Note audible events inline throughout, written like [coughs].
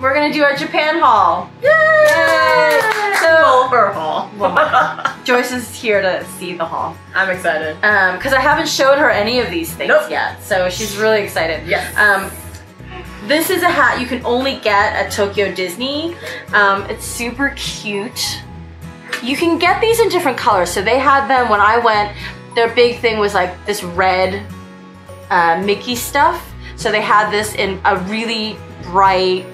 we're gonna do our Japan haul. Yay! So- for haul. [laughs] Joyce is here to see the haul. I'm excited. Um, because I haven't showed her any of these things Nope. yet, so she's really excited. Yes. Um, this is a hat you can only get at Tokyo Disney. Um, it's super cute. You can get these in different colors. So they had them when I went. Their big thing was like this red uh, Mickey stuff. So they had this in a really bright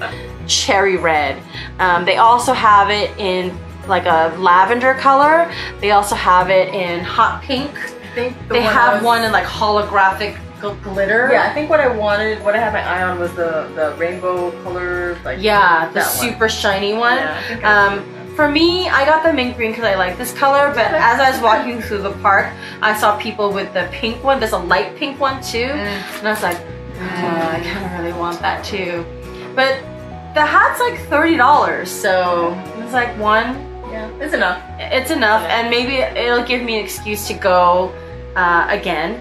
cherry red. Um, they also have it in like a lavender color. They also have it in hot pink. I think the They one have was- one in like holographic gl- glitter. Yeah, I think what I wanted, what I had my eye on was the the rainbow color, like Yeah, the that one. super shiny one. Yeah, I I Um, for me, I got the mint green because I like this color, but as I was walking through the park, I saw people with the pink one. There's a light pink one too. Mm. And I was like, "Uh, I kind of really want that too. But the hat's like $30, so it's like one, yeah, it's enough. it's enough, Yeah. and maybe it'll give me an excuse to go uh, again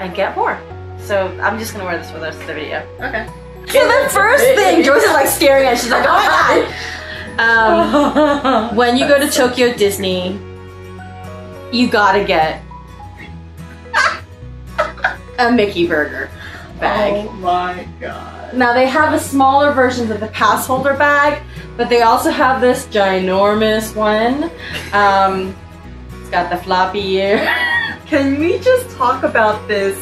and get more. So I'm just gonna wear this for the rest of the video. Okay. So the first [laughs] thing, Joyce is like staring at she's like, oh my god! Um, [laughs] when you go to Tokyo Disney, you gotta get [laughs] a Mickey burger bag. Oh my god. Now they have a smaller versions of the pass holder bag, but they also have this ginormous one. Um, it's got the floppy ear. [laughs] Can we just talk about this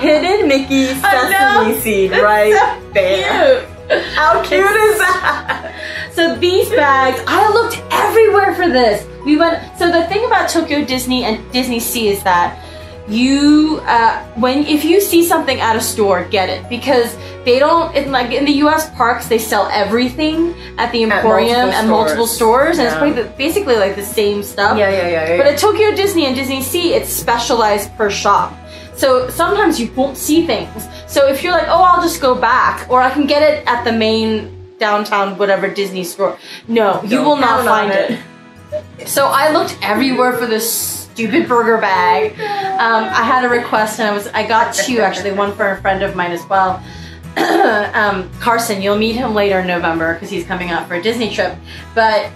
hidden Mickey [laughs] sesame seed right so there? How cute is that? [laughs] So these bags, I looked everywhere for this. We went. So the thing about Tokyo Disney and Disney Sea is that you, uh, when if you see something at a store, get it because they don't. In like in the U.S. parks, they sell everything at the Emporium multiple and multiple stores. stores, and it's Yeah. basically like the same stuff. Yeah, yeah, yeah. yeah. But at Tokyo Disney and Disney Sea, it's specialized per shop. So sometimes you won't see things. So if you're like, oh, I'll just go back, or I can get it at the main downtown whatever Disney store. No, you Don't will not find it. So I looked everywhere for this stupid burger bag. Um, I had a request, and I was I got two actually, one for a friend of mine as well. [clears throat] um, Carson, you'll meet him later in November because he's coming out for a Disney trip. But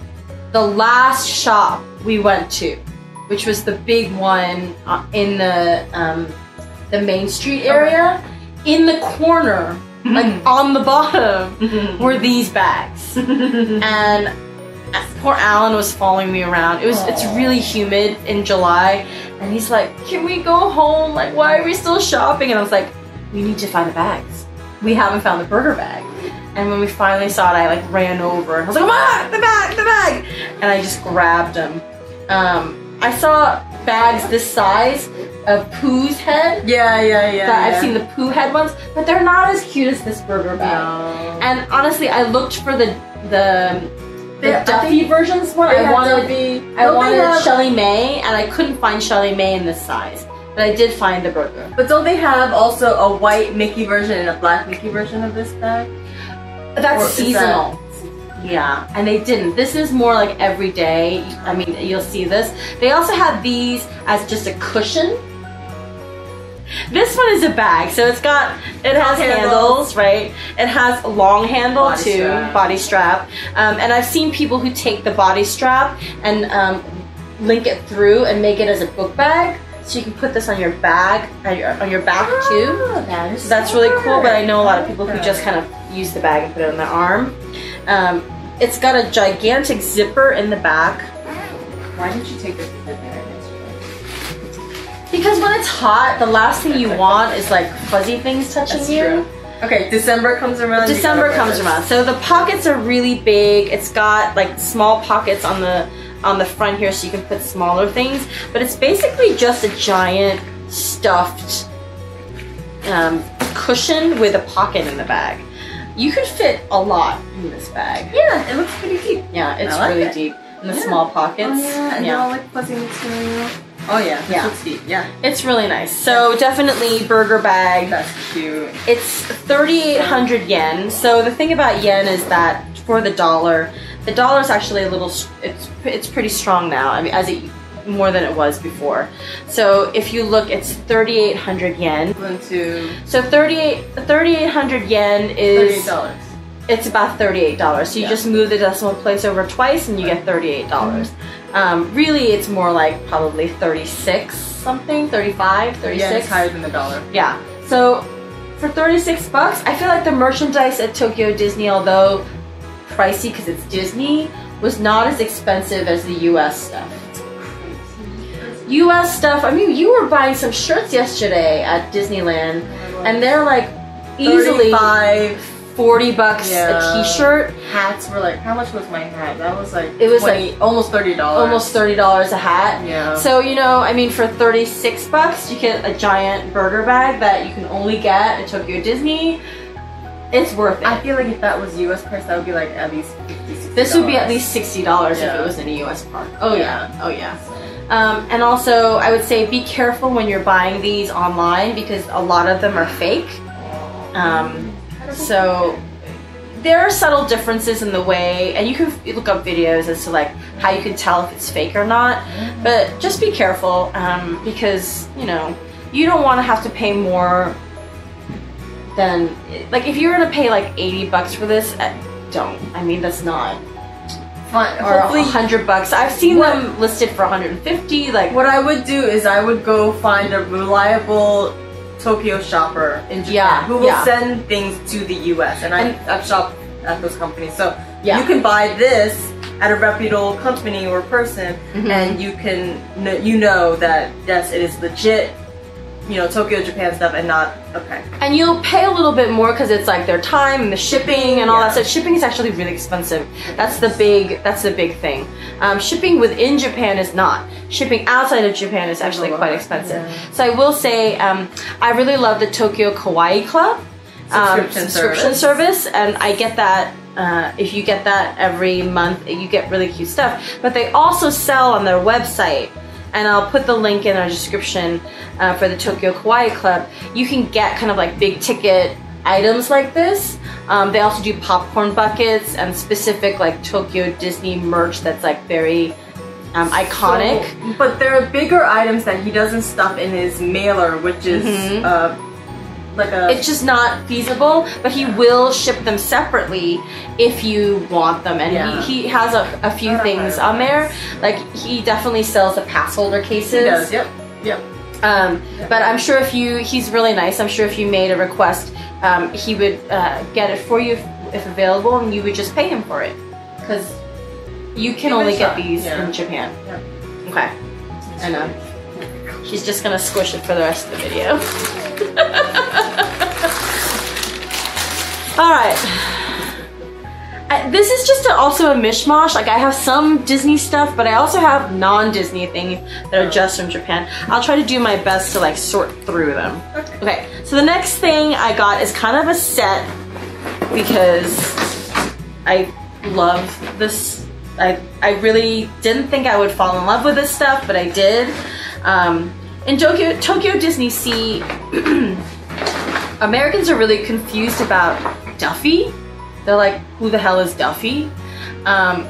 the last shop we went to, which was the big one uh, in the um, the Main Street area, in the corner, like on the bottom, were these bags. [laughs] and poor Alan was following me around. It was it's really humid in July, and he's like, "Can we go home? Like, why are we still shopping?" And I was like, "We need to find the bags. We haven't found the burger bag." And when we finally saw it, I like ran over and I was like, "Ah, the bag, the bag!" And I just grabbed them. Um, I saw bags this size of Pooh's head. yeah, yeah, yeah. That yeah. I've seen the Pooh head ones, but they're not as cute as this burger bag. No. And honestly, I looked for the the the They- Duffy versions one. I wanted Duffy. I Don't wanted have- Shellie May, and I couldn't find Shellie May in this size. But I did find the burger. But don't they have also a white Mickey version and a black Mickey version of this bag? That's Or seasonal. Yeah, and they didn't. This is more like every day. I mean, you'll see this. They also have these as just a cushion. This one is a bag, so it's got it has Handles. handles, right? It has a long handle Body too, strap. body strap. Um, and I've seen people who take the body strap and um, link it through and make it as a book bag, so you can put this on your bag on your, on your back too. Oh, that So that's really cool, but I know a lot of people who just kind of use the bag and put it on their arm. Um, it's got a gigantic zipper in the back Why did you take this yesterday? Because when it's hot, the last thing you want is like fuzzy things touching That's you. true. Okay, December comes around. December comes around, so the pockets are really big. It's got like small pockets on the on the front here, so you can put smaller things. But it's basically just a giant stuffed um, cushion with a pocket in the bag. You could fit a lot in this bag. Yeah, it looks pretty deep. Yeah, it's like really it. deep in the Yeah. small pockets. Oh yeah, and yeah. all like fuzzy material. Oh yeah, Yeah. looks deep. Yeah, It's really nice. So definitely burger bag. that's cute. It's 3,800 yen. So the thing about yen is that for the dollar, the dollar is actually a little. It's it's pretty strong now. I mean, as it more than it was before. So if you look, it's 3,800 yen. To So 38 3,800 yen is dollars. it's about thirty-eight dollars. So you Yeah. just move the decimal place over twice, and you get thirty-eight dollars. Um, really, it's more like probably thirty-six something, 35, 36. Yeah, it's higher than the dollar. Yeah. So for 36 bucks, I feel like the merchandise at Tokyo Disney, although pricey because it's Disney, was not as expensive as the US stuff. US stuff, I mean, you were buying some shirts yesterday at Disneyland, and they're like easily 35 40 bucks Yeah. a t shirt, hats were like, how much was my hat? That was like, It was 20 almost $30. almost $30 a hat. Yeah. So, you know, I mean, for 36 bucks, you get a giant burger bag that you can only get at Tokyo Disney. It's worth it. I feel like if that was US price, that would be like at least 50 60 This would be at least sixty dollars if it was in a U.S. park. Oh yeah, Yeah. oh yeah. Um, and also, I would say be careful when you're buying these online because a lot of them are fake. Um, so there are subtle differences in the way, and you can look up videos as to like how you can tell if it's fake or not. But just be careful um, because you know you don't want to have to pay more than like if you're gonna pay like eighty bucks for this. uh, Don't. I mean that's not Fine. or Hopefully, a hundred bucks. I've seen What- them listed for 150. Like what I would do is I would go find a reliable Tokyo shopper in Japan Yeah, who will yeah. send things to the US. And, I, I've shopped at those companies. So Yeah. you can buy this at a reputable company or person Mhm. and you can you know that yes it is legit you know Tokyo Japan stuff and not okay and you'll pay a little bit more because it's like their time and the shipping and all that stuff. Shipping is actually really expensive. That's the big. That's the big thing. Um, shipping within Japan is not. Shipping outside of Japan is actually quite expensive. yeah. So I will say, um, I really love the Tokyo Kawaii Club um, Subscription subscription service. service, and I get that. Uh, if you get that every month, you get really cute stuff. But they also sell on their website, and I'll put the link in our description uh, for the Tokyo Kawaii Club. You can get kind of like big ticket items like this. Um, they also do popcorn buckets and specific like Tokyo Disney merch that's like very um, iconic. So- but there are bigger items that he doesn't stuff in his mailer which is Mhm. uh like a it's just not feasible but he will ship them separately if you want them. And Yeah. he, he has a, a few things on there. like he definitely sells the pass holder cases. He does yep yep. Um, but i'm sure if you he's really nice. I'm sure if you made a request um, he would uh, get it for you if, if available and you would just pay him for it. Because you can Give only get these yeah. in japan okay. I know she's just gonna squish it for the rest of the video [laughs] All right. I, this is just a, also a mishmash. Like I have some Disney stuff, but I also have non-Disney things that are just from Japan. I'll try to do my best to like sort through them. Okay. Okay. So the next thing I got is kind of a set because I love this. I I really didn't think I would fall in love with this stuff, but I did. Um, in Tokyo Tokyo Disney Sea. [clears throat] Americans are really confused about Duffy. They're like, who the hell is Duffy? Um,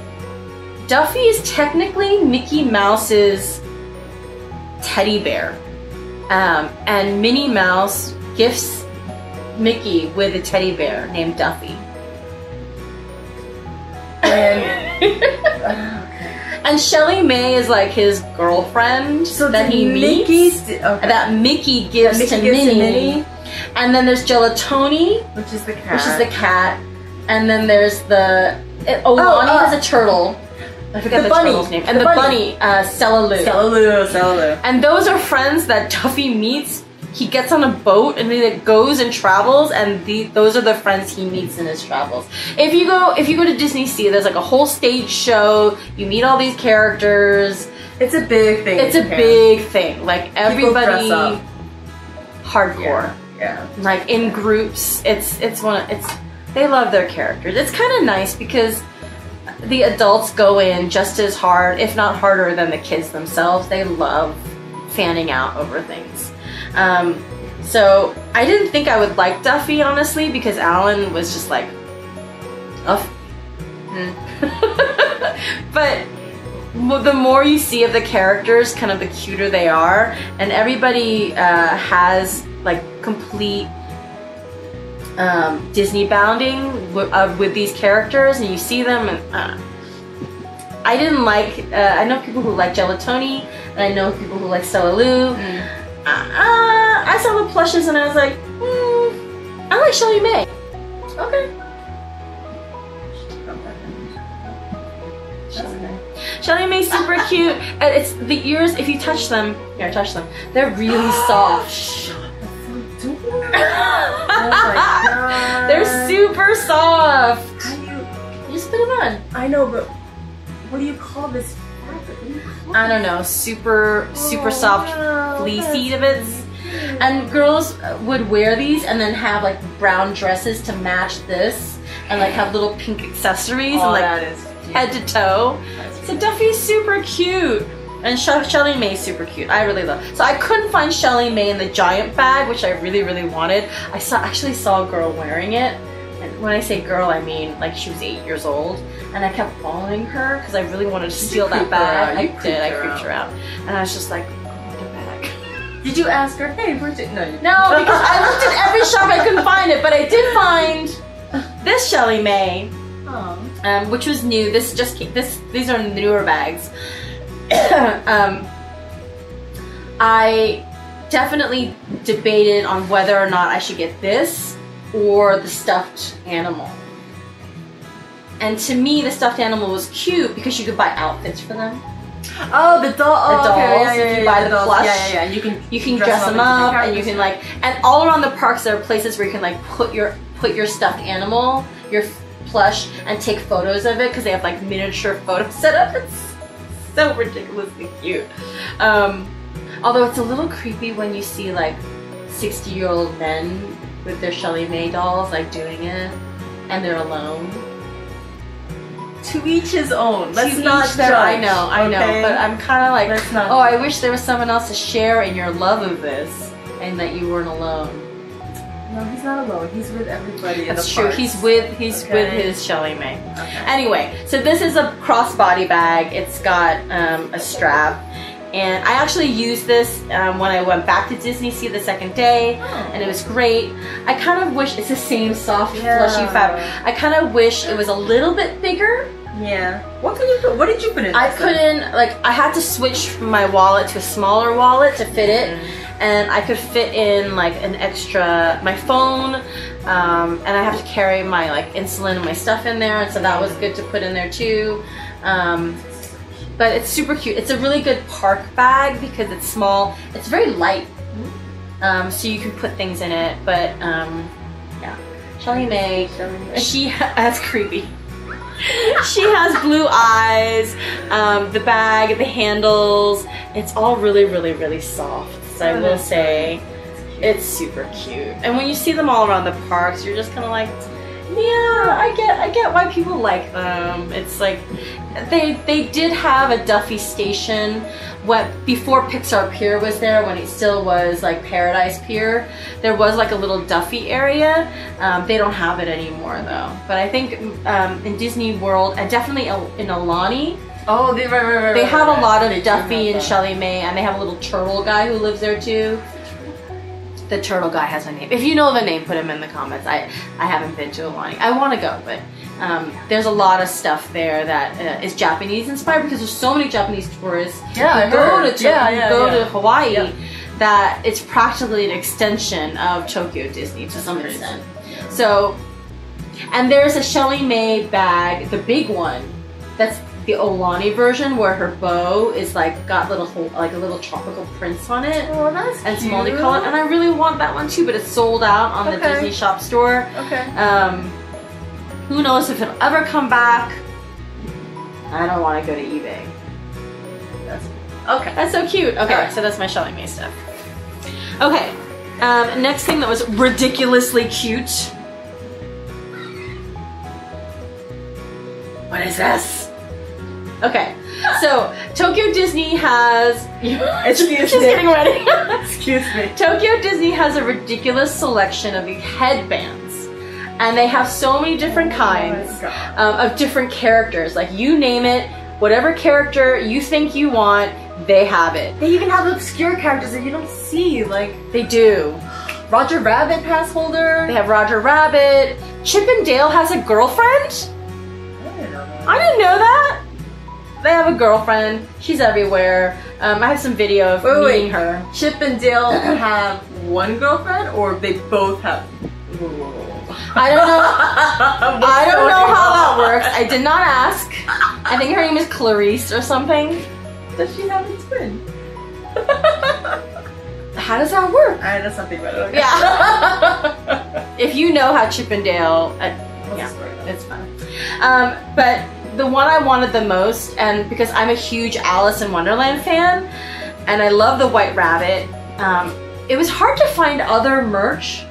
Duffy is technically Mickey Mouse's teddy bear. Um, and Minnie Mouse gifts Mickey with a teddy bear named Duffy. and [laughs] And Shellie May is like his girlfriend so that he meets. Mickey's okay. That Mickey gives, That Mickey to, gives to Minnie. Minnie. And then there's Gelatoni, which is the cat which is the cat, and then there's the it, oh, Oh, uh, has a turtle. I forget the the, bunny. turtle's name, and The the, bunny. bunny, uh, Stella Lou. Celaloo, Stella Lou. and those are friends that Duffy meets. He gets on a boat and he like, goes and travels, and the, those are the friends he meets in his travels. If you go, if you go to Disney Sea, there's like a whole stage show. You meet all these characters. It's a big thing. It's a Japan. big thing. Like everybody, hardcore. Yeah. like in groups it's it's one of, it's they love their characters it's kind of nice because the adults go in just as hard if not harder than the kids themselves they love fanning out over things um, so i didn't think i would like duffy honestly because alan was just like Duff. [laughs] but the more you see of the characters, kind of the cuter they are, and everybody uh, has like complete um, Disney bounding w- uh, with these characters, and you see them, and uh, I didn't like. Uh, I know people who like Gelatoni, and I know people who like Stella Lou. Mm. Uh, I saw the plushes, and I was like, hmm, I like Shellie May. Okay. Shellie May's super [laughs] cute. And it's the ears. If you touch them, here, touch them. They're really [gasps] soft. oh. [laughs] They're super soft. How do you? You just put them on. I know, but what do you call this fabric? What do you call I don't know, super super soft fleecy of cute. And girls would wear these and then have like brown dresses to match this, and like have little pink accessories Oh, and like that is head to toe. That's So Duffy's super cute. And She- Shellie May's super cute. I really love. So I couldn't find Shellie May in the giant bag, which I really, really wanted. I saw actually saw a girl wearing it. And when I say girl, I mean like she was eight years old. And I kept following her because I really wanted to steal that bag. I did. I creeped her out. And I was just like, the bag. [laughs] Did you ask her? Hey, where's it? No. You No, because I looked at every shop. I couldn't find it, but I did find this Shellie May Oh. um, which was new. This just came, this these are newer bags. [coughs] um, I definitely debated on whether or not I should get this or the stuffed animal. And to me, the stuffed animal was cute because you could buy outfits for them. Oh, the doll. Oh, The okay, dolls, Yeah, yeah, if you yeah, buy the dolls. plush, Yeah, yeah, yeah. You can. You can dress, them into up, and you can like, and all around the parks there are places where you can like put your put your stuffed animal, your plush, and take photos of it because they have like miniature photo [laughs] setup. It's so ridiculously cute. Um, although it's a little creepy when you see like sixty year old men with their Shellie May dolls like doing it, and they're alone. To each his own. Let's To not judge. I know, I know, but I'm kind of like, Let's not. oh, I wish there was someone else to share in your love of this, and that you weren't alone. No, he's not alone. He's with everybody. in That's the true. He's with he's with his Shellie May. Okay. Anyway, so this is a crossbody bag. It's got um, a strap, and I actually used this um, when I went back to Disney Sea the second day, Oh. and it was great. I kind of wish it's the same soft, Yeah. fleshy fabric. I kind of wish it was a little bit bigger. Yeah. What can you put? What did you put in? I then? in like I had to switch from my wallet to a smaller wallet to fit it, Mm-hmm. and I could fit in like an extra my phone, um, and I have to carry my like insulin and my stuff in there, and so that was good to put in there too. Um, but it's super cute. It's a really good park bag because it's small. It's very light, um, so you can put things in it. But um, yeah, Shellie May, she [laughs] that's creepy. She has blue eyes. Um, the bag, the handles, it's all really, really, really soft. So I Oh, will say, it's super cute. And when you see them all around the parks, you're just kind of like, yeah, I get, I get why people like them. It's like they they did have a Duffy station what before Pixar Pier was there when it still was like Paradise Pier. There was like a little Duffy area. Um, they don't have it anymore though. But I think um, in Disney World and definitely in Aulani, Oh, they, right, right, right. they have a lot of Duffy and. Shellie May, and they have a little turtle guy who lives there too. The turtle guy has a name. If you know the name, put him in the comments. I I haven't been to Aulani. I want to go, but um, there's a lot of stuff there that uh, is Japanese inspired because there's so many Japanese tourists Yeah, who go to Yeah, yeah, go yeah. to Hawaii Yep. that it's practically an extension of Tokyo Disney to some crazy. extent. So, and there's a Shellie May bag, the big one, that's the Aulani version where her bow is like got little like a little tropical prints on it. Oh, that's And it's cute. multicolored, and I really want that one too, but it's sold out on the Disney Shop store. Okay. Um, who knows if it'll ever come back? I don't want to go to eBay. That's okay. That's so cute. Okay, Alright. so that's my Shellie May stuff. Okay, um, next thing that was ridiculously cute. What is this? Okay, so Tokyo Disney has. [laughs] Excuse She's me. getting ready. [laughs] Excuse me. Tokyo Disney has a ridiculous selection of these headbands, and they have so many different kinds Oh my um, of different characters. Like you name it, whatever character you think you want, they have it. They even have obscure characters that you don't see, like They do. Roger Rabbit pass holder. They have Roger Rabbit. Chip and Dale has a girlfriend. I didn't know that. I didn't know that. They have a girlfriend. She's everywhere. Um, I have some video of Wait, meeting wait. her. Chip and Dale [clears throat] have one girlfriend, or they both have. I don't know. [laughs] I don't know how that works. I did not ask. I think her name is Clarice or something. Does she have a twin? [laughs] How does that work? I know something better. Yeah. [laughs] If you know how Chip and Dale, uh, yeah, it's fun. Um, but the one I wanted the most, and because I'm a huge Alice in Wonderland fan, and I love the White Rabbit, um, it was hard to find other merch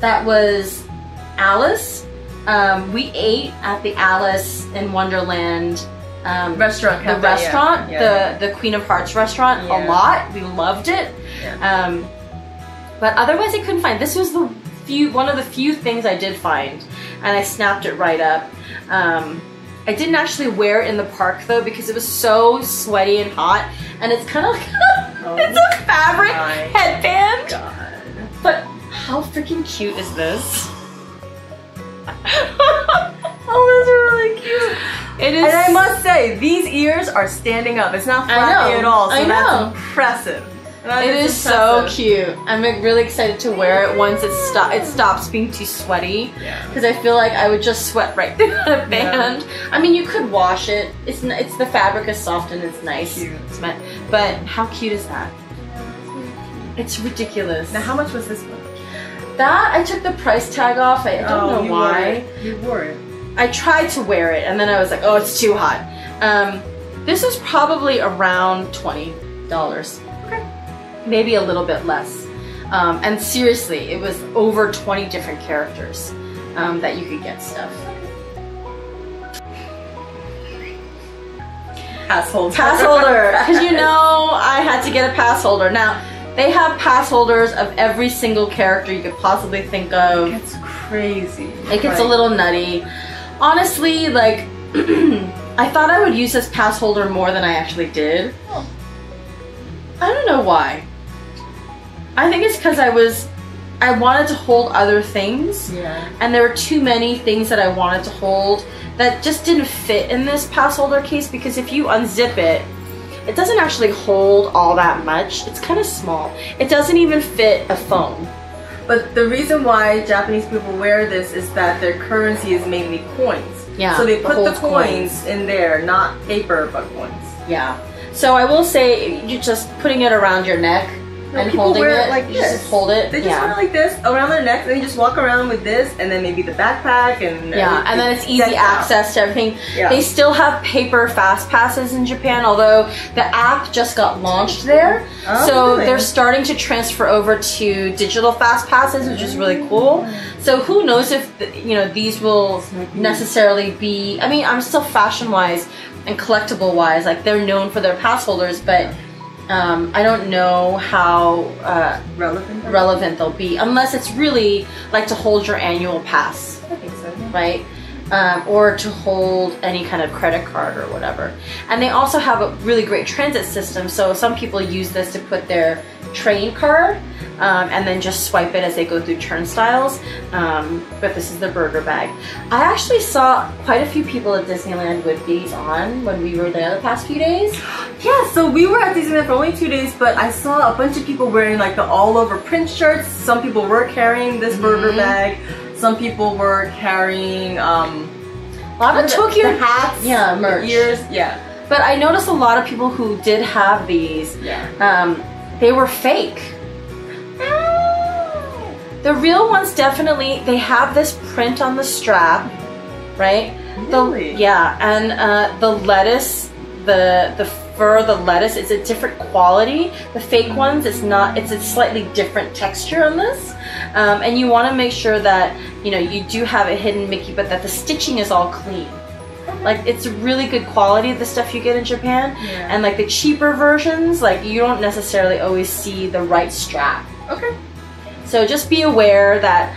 that was Alice. Um, we ate at the Alice in Wonderland um, Restaurant. the yeah. restaurant, Yeah. the the Queen of Hearts restaurant, Yeah. a lot. We loved it. Um, but otherwise, I couldn't find. This was the few one of the few things I did find, and I snapped it right up. Um, I didn't actually wear it in the park though because it was so sweaty and hot, and it's kind of like [laughs] Oh it's a fabric headband. God. But how freaking cute is this? [laughs] oh, that's really cute. It is. And I must say, these ears are standing up. It's not flappy at all, so I that's impressive. That It is so cute. I'm like, really excited to wear it once it stop it stops being too sweaty. Yeah. Because I feel like I would just sweat right [laughs] through the band. I mean, you could wash it. It's n- it's the fabric is soft and it's nice. Cute. It's meant, but how cute is that? It's ridiculous. Now, how much was this one? that I took the price tag off. I don't Oh, know you wore why. it. You wore it. I tried to wear it and then I was like, oh, it's too hot. Um, this was probably around twenty dollars. Okay. Maybe a little bit less. Um, and seriously, it was over 20 different characters um, that you could get stuff. Pass holder. Pass holder, [laughs] because you know I had to get a pass holder. Now, they have pass holders of every single character you could possibly think of. It's crazy. It gets a little nutty. Honestly, like, [clears throat] I thought I would use this pass holder more than I actually did. Oh. I don't know why. I think it's because I was, I wanted to hold other things, Yeah. and there were too many things that I wanted to hold that just didn't fit in this pass holder case because if you unzip it, it doesn't actually hold all that much. It's kind of small. It doesn't even fit a phone. But the reason why Japanese people wear this is that their currency is mainly coins. Yeah, So they put the holds coins, in there, not paper, but coins. Yeah. So I will say, you're just putting it around your neck No, and people holding wear it it, like this. just hold it. They just yeah. wear it like this around their neck, and they just walk around with this, and then maybe the backpack, and yeah, and then it's easy decked out. access to everything. Yeah. They still have paper fast passes in Japan, although the app just got launched there. Oh, so really? they're starting to transfer over to digital fast passes, which is really cool. Mm. So who knows if you know these will necessarily be? I mean, I'm still fashion wise and collectible wise, like they're known for their pass holders, but um, I don't know how. Uh, relevant. relevant they'll be unless it's really like to hold your annual pass I think so. yeah. right um, or to hold any kind of credit card or whatever and they also have a really great transit system so some people use this to put their train card um, and then just swipe it as they go through turnstiles um, but this is the burger bag i actually saw quite a few people at disneyland with these on when we were there the past few days [gasps] Yeah, so we were at Disneyland for only two days, but I saw a bunch of people wearing like the all over print shirts. Some people were carrying this burger Mhm. bag. Some people were carrying um a lot of the- tokyo the hats, yeah merch ears. Yeah, But I noticed a lot of people who did have these, yeah. um, they were fake. The real ones definitely they have this print on the strap, right? Really? The, yeah, and uh, the lettuce, the the fur, the lettuce, it's a different quality. The fake ones, it's not. It's a slightly different texture on this, um, and you want to make sure that you know you do have a hidden Mickey, but that the stitching is all clean. Like it's really good quality the stuff you get in Japan, Yeah. and like the cheaper versions, like you don't necessarily always see the right strap. Okay. So just be aware that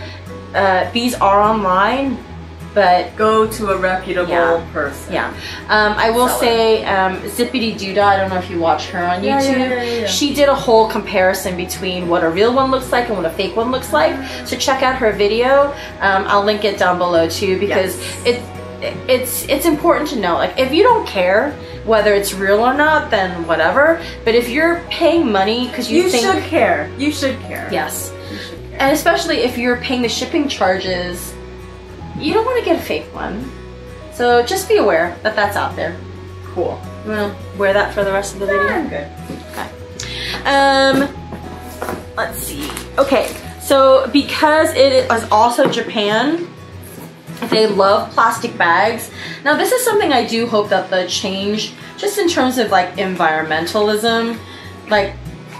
uh, these are online, but Go to a reputable Yeah. person. yeah. Um, I will Sell say um, Zippity Doodah. I don't know if you watch her on Yeah, YouTube. yeah, yeah, yeah, yeah. She did a whole comparison between what a real one looks like and what a fake one looks like. So check out her video. Um, I'll link it down below too because Yes. it it's it's important to know. Like if you don't care whether it's real or not, then whatever. But if you're paying money because you, think You think should care. You should care. yes, should care. and especially if you're paying the shipping charges, you don't want to get a fake one. So just be aware that that's out there. Cool. You want to wear that for the rest of the video? I'm good. Um, let's see. Okay, so because it is also Japan, they love plastic bags. Now, this is something I do hope that the change, just in terms of like environmentalism, like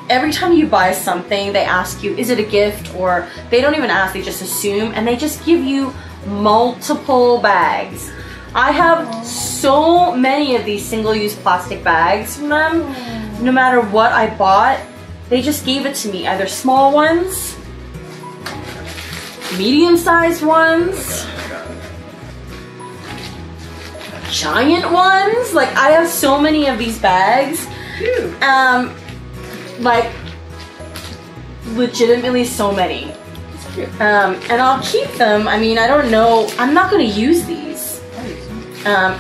every time you buy something, they ask you, is it a gift? Or they don't even ask, they just assume, and they just give you multiple bags. I have so many of these single use plastic bags from them. No matter what I bought, they just gave it to me. Either small ones, medium sized ones, giant ones. Like, I have so many of these bags. Cute. Um, like, legitimately so many. Um, and I'll keep them. I mean, I don't know. I'm not going to use these. Um,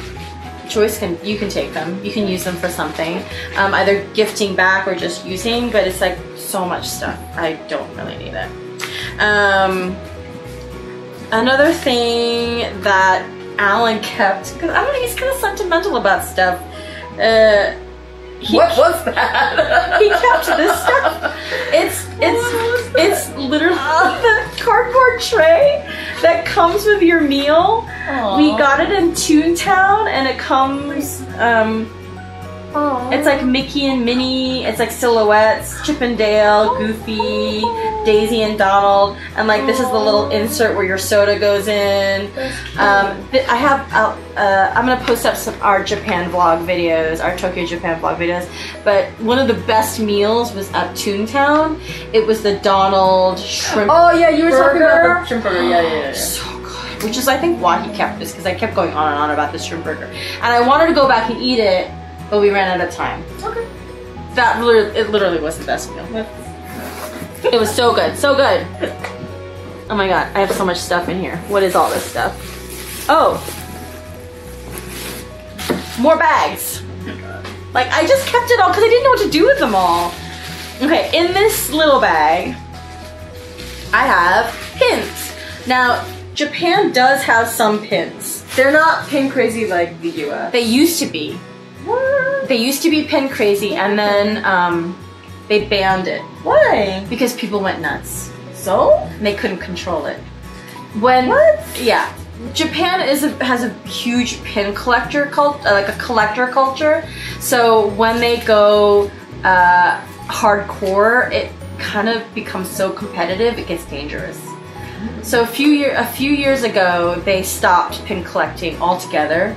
Joyce can, you can take them. You can use them for something. Um, either gifting back or just using, but it's like so much stuff. I don't really need it. Um, another thing that Alan kept, because I don't know, he's kind of sentimental about stuff. Uh, he what was that? he kept this stuff. [laughs] It's it's it's literally [laughs] the cardboard tray that comes with your meal. We got it in Toontown, and it comes. Um, it's like Mickey and Minnie. It's like silhouettes, Chip and Dale, Goofy, Daisy and Donald, and like this is the little insert where your soda goes in. Um, I have. Uh, uh, I'm gonna post up some our Japan vlog videos, our Tokyo Japan vlog videos. But one of the best meals was at Toontown. It was the Donald shrimp. Oh yeah, you were talking Burger? about the shrimp burger. Yeah, yeah, yeah. yeah. So good. Which is, I think, why he kept this because I kept going on and on about this shrimp burger, and I wanted to go back and eat it, but we ran out of time. Okay. That it literally was the best meal. It was so good, so good. Oh my god, I have so much stuff in here. What is all this stuff? Oh, more bags. Like I just kept it all because I didn't know what to do with them all. Okay, in this little bag, I have pins. Now, Japan does have some pins. They're not pin crazy like the US. They used to be. What? They used to be pin crazy, and then um, they banned it Why? because people went nuts. So? and they couldn't control it. When What? Yeah, Japan is a, has a huge pin collector cult, uh, like a collector culture. So when they go uh, hardcore, it kind of becomes so competitive, it gets dangerous. So a few year a few years ago, they stopped pin collecting altogether.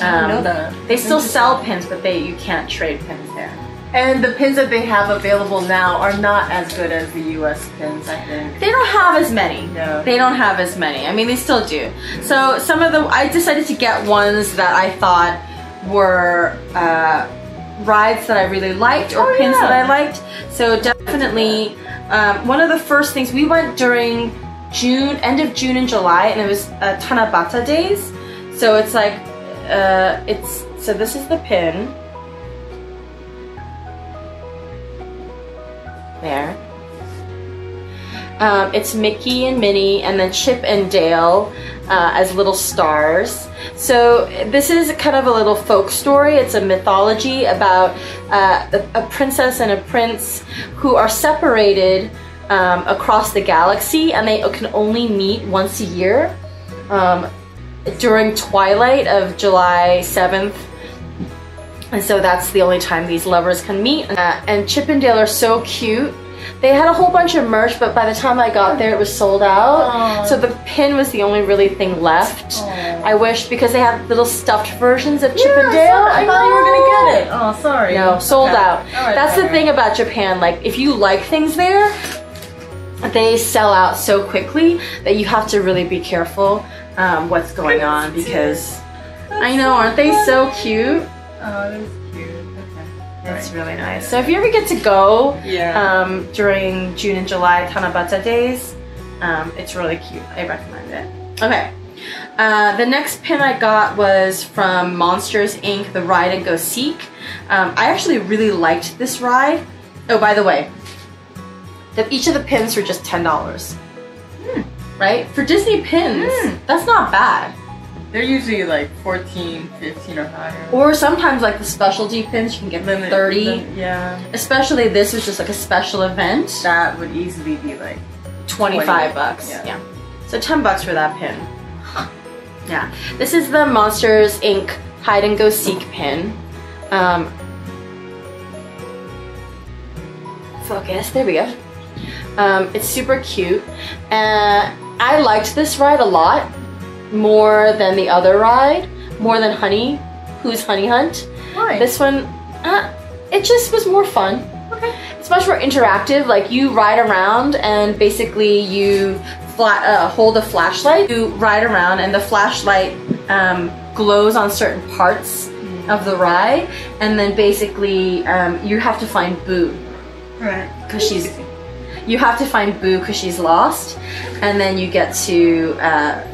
I know Um, that. They still sell pins, but they you can't trade pins there. And the pins that they have available now are not as good as the US pins, I think. They don't have as many. No. They don't have as many. I mean, they still do. So some of the, I decided to get ones that I thought were uh, rides that I really liked or Oh, pins yeah. that I liked. So definitely, um, one of the first things we went during June, end of June and July, and it was uh, Tanabata days. So it's like, uh, it's so this is the pin. There. Um, it's Mickey and Minnie, and then Chip and Dale uh, as little stars. So this is kind of a little folk story. It's a mythology about uh, a, princess and a prince who are separated um, across the galaxy, and they can only meet once a year um, during twilight of July seventh. And so that's the only time these lovers can meet. Uh, and Chip 'n' Dale are so cute. They had a whole bunch of merch, but by the time I got there, it was sold out. Aw. So the pin was the only really thing left. Aw. I wish because they have little stuffed versions of Chip 'n' Dale. Yeah, Dale. I thought you were gonna get it. Oh, sorry. No, sold Okay. out. Right, That's the right. thing about Japan. Like, if you like things there, they sell out so quickly that you have to really be careful. Um, what's going on because I know, aren't they so cute? Oh, that's cute. Okay. It's really nice. So if you ever get to go Yeah. um, during June and July Tanabata days, um, it's really cute. I recommend it. Okay. Uh, the next pin I got was from Monsters Inc. The Ride and Go Seek. Um, I actually really liked this ride. Oh, by the way, the, each of the pins were just ten dollars. Right for Disney pins, Hmm. that's not bad. They're usually like 14, 15 or higher. Or sometimes like the specialty pins, you can get them Limit- thirty. lim- yeah. Especially this was just like a special event. That would easily be like 25 20, bucks. yeah. Yeah. So 10 bucks for that pin. [laughs] Yeah. This is the Monsters Inc. Hide and Go Seek pin. Um, focus. There we go. Um, it's super cute. Uh, I liked this ride a lot more than the other ride, more than Honey, Who's Honey Hunt. Why? This one, uh, it just was more fun. Okay. It's much more interactive. Like you ride around and basically you fla- uh, hold a flashlight. You ride around and the flashlight um, glows on certain parts of the ride, and then basically um, you have to find Boo Right. because she's. You have to find Boo because she's lost, and then you get to uh,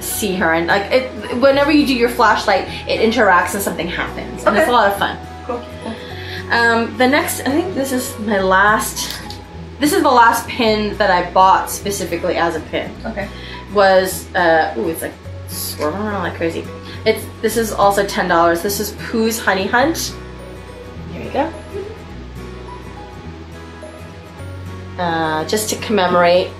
see her. And like it, whenever you do your flashlight, it interacts and something happens, and it's a lot of fun. Cool. cool. Um, the next, I think this is my last. This is the last pin that I bought specifically as a pin. Okay. Was uh, ooh, it's like swirling around like crazy. It's this is also ten dollars. This is Pooh's Honey Hunt. Here we go. Uh, just to commemorate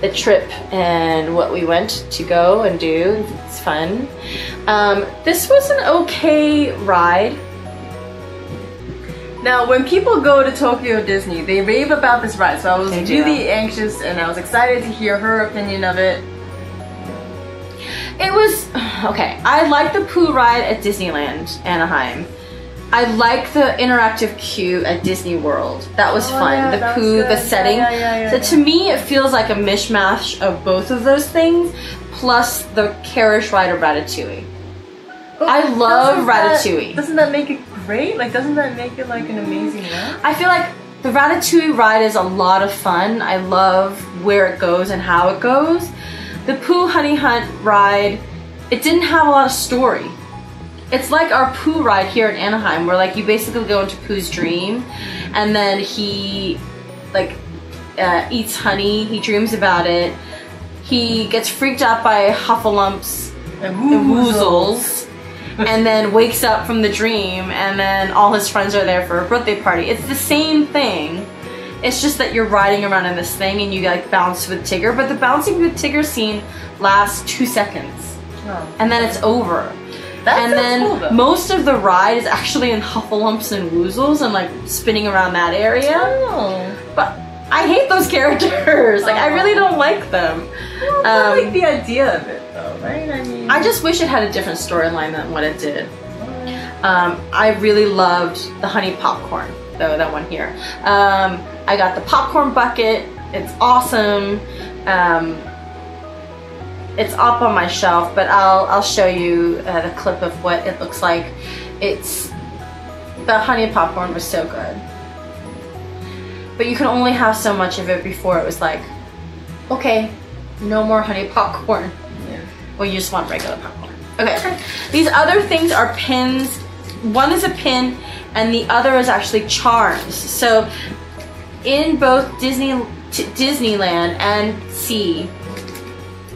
the trip and what we went to go and do. It's fun. Um, this was an okay ride. Now, when people go to Tokyo Disney, they rave about this ride. So I was really anxious and I was excited to hear her opinion of it. It was [sighs] okay. I like the Pooh ride at Disneyland Anaheim. I like the interactive queue at Disney World. That was Oh, fun. yeah, the that Pooh, the setting. yeah, yeah, so to me, it feels like a mishmash of both of those things, plus the carriage ride of Ratatouille. I love Doesn't that- Ratatouille. doesn't that make it great? Like, doesn't that make it like an amazing ride? I feel like the Ratatouille ride is a lot of fun. I love where it goes and how it goes. The Pooh Honey Hunt ride, it didn't have a lot of story. It's like our Pooh ride here in Anaheim, where like you basically go into Pooh's dream, and then he like uh, eats honey. He dreams about it. He gets freaked out by Heffalumps And woozles and then wakes up from the dream and then all his friends are there for a birthday party. It's the same thing. It's just that you're riding around in this thing and you like bounce with Tigger, but the bouncing with Tigger scene lasts two seconds Oh. and then it's over. That and then cool, most of the ride is actually in Heffalumps and Woozles and like spinning around that area. Oh. But I hate those [laughs] characters. Like I really don't like them. Well, I Um, like the idea of it, though, right? I mean, I just wish it had a different storyline than what it did. Um, I really loved the honey popcorn, though, that one here. Um, I got the popcorn bucket. It's awesome. Um, it's up on my shelf, but I'll, I'll show you uh, the clip of what it looks like. It's the honey popcorn was so good. But you can only have so much of it before it was like, okay, no more honey popcorn. Yeah. Well, you just want regular popcorn. Okay. These other things are pins. One is a pin, and the other is actually charms. So, in both Disney, t- Disneyland and Sea,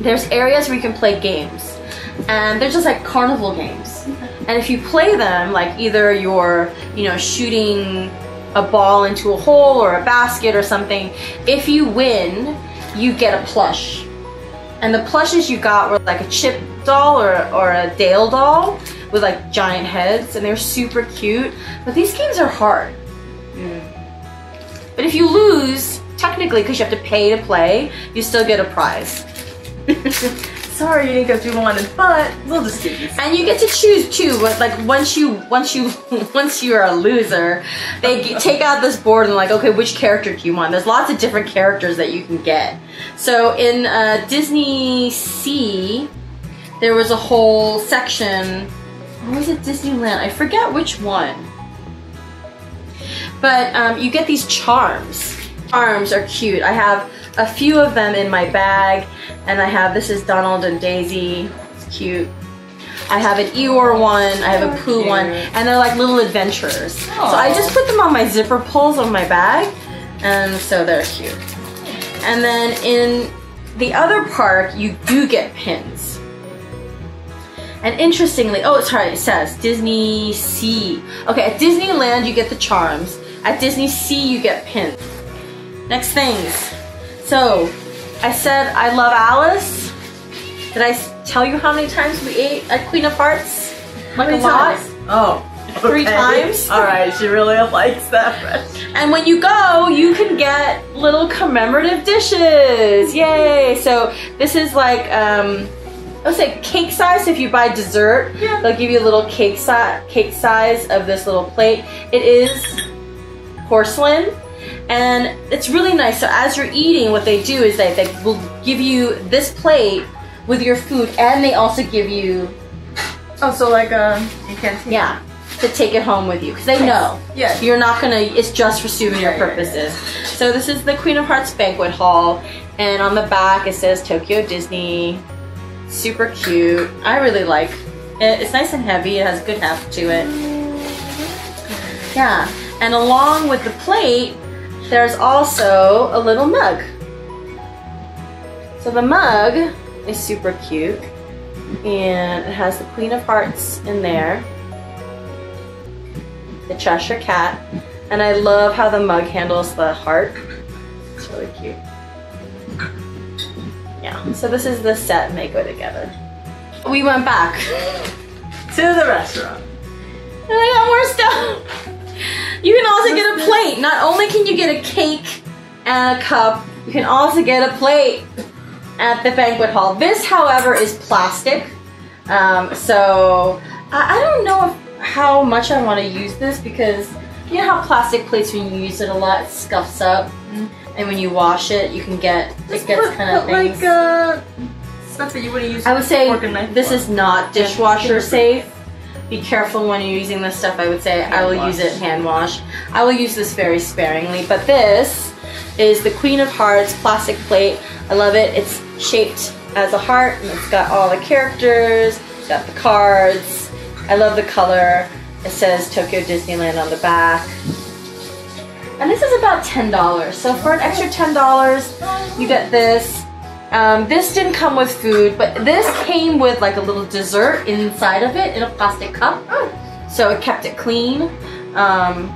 there's areas where you can play games, and they're just like carnival games. And if you play them, like either you're, you know, shooting a ball into a hole or a basket or something, if you win, you get a plush. And the plushes you got were like a chip doll or, or a Dale doll with like giant heads, and they're super cute. But these games are hard. Mm. But if you lose, technically, because you have to pay to play, you still get a prize. [laughs] Sorry you didn't get you wanted, but we'll just you some. And you get to choose too. But like once you once you [laughs] once you're a loser, they take out this board and like, okay, which character do you want? There's lots of different characters that you can get. So in uh, Disney Sea, there was a whole section. Or was it Disneyland? I forget which one. But um, you get these charms. Charms are cute. I have a few of them in my bag, and I have this is Donald and Daisy. It's cute. I have an Eeyore one, I have a oh, Pooh one, and they're like little adventures. So I just put them on my zipper pulls on my bag, and so they're cute. And then in the other park, you do get pins. And interestingly, oh, sorry, it says Disney Sea. Okay, at Disneyland, you get the charms. At Disney Sea, you get pins. Next things. So, I said I love Alice. Did I tell you how many times we ate at Queen of Hearts? Like a lot. Oh. Three times? [laughs] Alright, she really likes that. And when you go, you can get little commemorative dishes. Yay! So this is like um let's say cake size. If you buy dessert, Yeah. they'll give you a little cake size cake size of this little plate. It is porcelain and it's really nice. So as you're eating, what they do is they, they will give you this plate with your food and they also give you Oh, so like um, you can't yeah to take it home with you because they Yes. know Yeah. you're not gonna it's just for souvenir Yeah, yeah, yeah. purposes so this is the queen of hearts banquet hall and on the back it says tokyo disney super cute i really like it it's nice and heavy it has good heft to it yeah and along with the plate there's also a little mug so the mug is super cute and it has the queen of hearts in there the Cheshire Cat, and I love how the mug handles the heart. It's really cute. Yeah, so this is the set they go together. We went back [laughs] To the restaurant. and I got more stuff. You can also get a plate. Not only can you get a cake and a cup, you can also get a plate at the banquet hall. This, however, is plastic. Um, so I, I don't know if, how much I want to use this because you know how plastic plates, when you use it a lot, it scuffs up. And when you wash it, you can get, it gets kind of things. like uh, stuff that you wouldn't use. I would say fork and knife this for. is not Yeah. dishwasher safe. Be careful when you're using this stuff. I would say I will Hand use it hand wash. I will use this very sparingly. But this is the Queen of Hearts plastic plate. I love it. It's shaped as a heart and it's got all the characters. It's got the cards. I love the color. It says Tokyo Disneyland on the back. And this is about $10. So for an extra $10, you get this. Um, this didn't come with food, but this came with like a little dessert inside of it in a plastic cup. So it kept it clean. Um,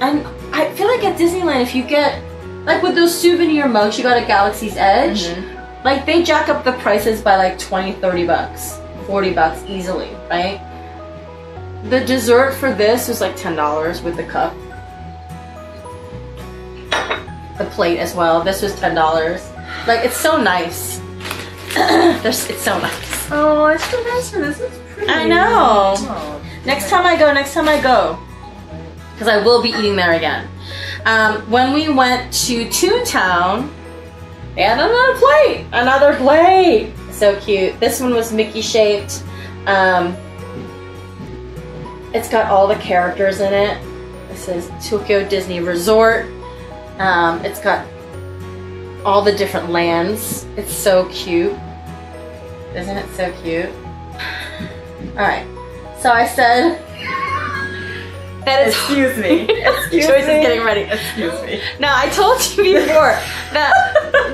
and I feel like at Disneyland, if you get, like with those souvenir mugs, you got a Galaxy's Edge, Mhm. like they jack up the prices by like 20, 30 bucks, 40 bucks easily, right? The dessert for this was like $10 with the cup. The plate as well. This was $10. Like, it's so nice. [clears throat] It's so nice. Oh, it's so nice this. It's pretty. I know. Oh. Next time I go, next time I go. Because I will be eating there again. Um, when we went to Toontown, they had another plate. Another plate. So cute. This one was Mickey shaped. Um, it's got all the characters in it. This is Tokyo Disney Resort. Um, it's got all the different lands. It's so cute. Isn't it so cute? Alright. So I said that it's Excuse me. [laughs] Excuse Joyce is getting ready. Excuse me. Now I told you before that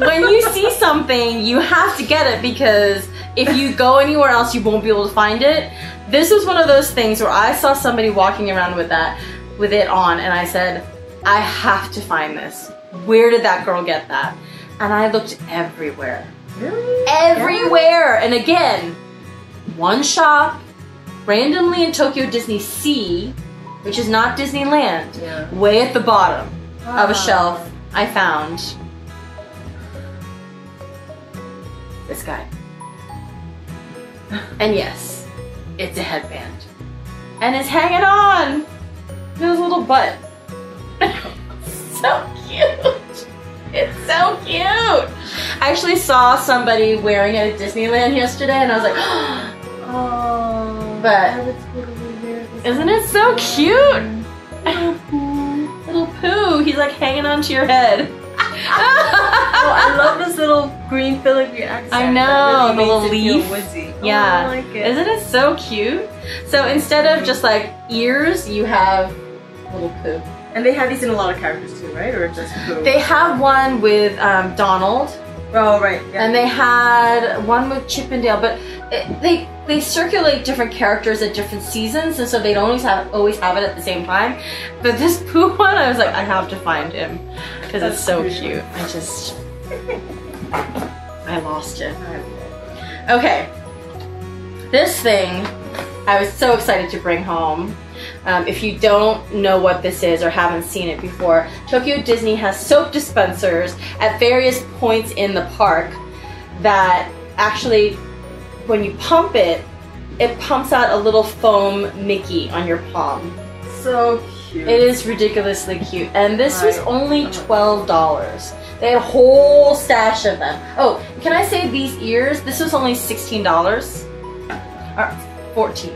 when you see [laughs] something, you have to get it because if you go anywhere else, you won't be able to find it. This was one of those things where I saw somebody walking around with that, with it on, and I said, I have to find this. Where did that girl get that? And I looked everywhere. Really? Everywhere! And again, one shop, randomly in Tokyo Disney Sea, which is not Disneyland, Yeah. way at the bottom of Ah. a shelf, I found this guy. And yes, it's a headband. And it's hanging on! to His little butt. [laughs] so cute! It's so cute. I actually saw somebody wearing it at Disneyland yesterday, and I was like, [gasps] Oh, But- totally isn't it so cute? Little Pooh, he's like hanging onto your head. [laughs] Oh, I love this little green filigree accent. I know, really the little leaf. woodsy. Oh, Yeah. I like it. Isn't it so cute? So instead of just like ears, you have little Pooh. And they have these in a lot of characters too, right? Or just Pooh? They have one with um, Donald, Oh, right. Yeah. and they had one with Chip 'n' Dale, but it, they they circulate different characters at different seasons, and so they don't always have always have it at the same time. But this [laughs] Pooh one, I was like, I have to find him because it's so cute. cute. I just [laughs] I lost it. Okay. This thing I was so excited to bring home. Um, if you don't know what this is or haven't seen it before, Tokyo Disney has soap dispensers at various points in the park that actually, when you pump it, it pumps out a little foam Mickey on your palm. so cute. It is ridiculously cute. And this was only $12. They had a whole stash of them. Oh, can I say these ears? This was only $16. Or 14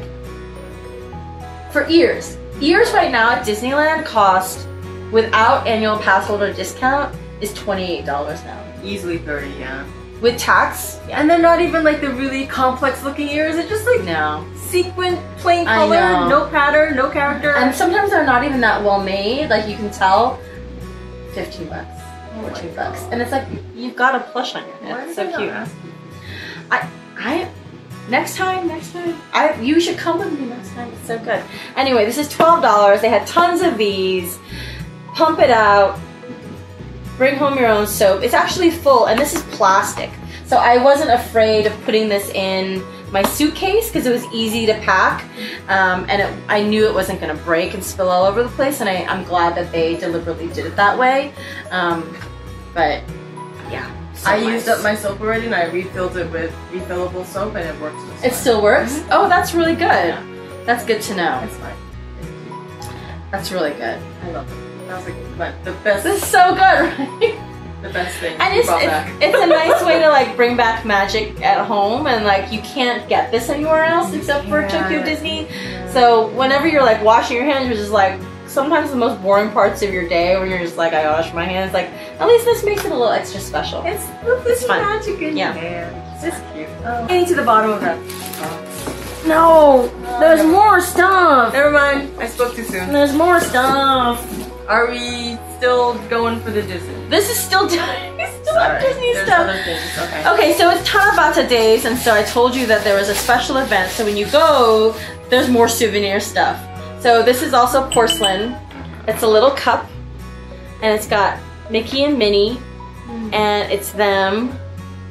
For ears. Ears right now at Disneyland cost, without annual pass holder discount, is $28 now. easily 30, yeah. With tax, yeah. And they're not even like the really complex looking ears. They're just like No. sequin, plain color, no pattern, no character. And sometimes they're not even that well made, like you can tell. 15 bucks. Oh my 14 bucks. God. And it's like, you've got a plush on your head. did So cute. you? I next time, next time. I you should come with me next time. It's so good. Anyway, this is twelve dollars. They had tons of these. Pump it out. Bring home your own soap. It's actually full, and this is plastic. So I wasn't afraid of putting this in my suitcase because it was easy to pack, um, and it, I knew it wasn't going to break and spill all over the place. And I, I'm glad that they deliberately did it that way. Um, but yeah, so I used up my soap already and I refilled it with refillable soap and it works It fine. still works? Mm-hmm. Oh, that's really good. Yeah. That's good to know. It's fine. It's cute. That's really good. I love it. That was like but the best This is so good, [laughs] right? the best thing And it's, it's it's a nice way to like [laughs] bring back magic at home and like you can't get this anywhere else except for Tokyo Disney. So whenever you're like washing your hands, you're just like sometimes the most boring parts of your day when you're just like I wash my hands, like at least this makes it a little extra special. It's It's fun. magic in Yeah. your hands. It's cute. Um, Getting to the bottom of that. No, there's more stuff. Never mind. I spoke too soon. There's more stuff. Are we still going for the Disney? This is still [laughs] still Sorry, Disney there's stuff. Okay. Okay, so it's Tanabata days, and so I told you that there was a special event. So when you go, there's more souvenir stuff. So this is also porcelain. It's a little cup, and it's got Mickey and Minnie, and it's them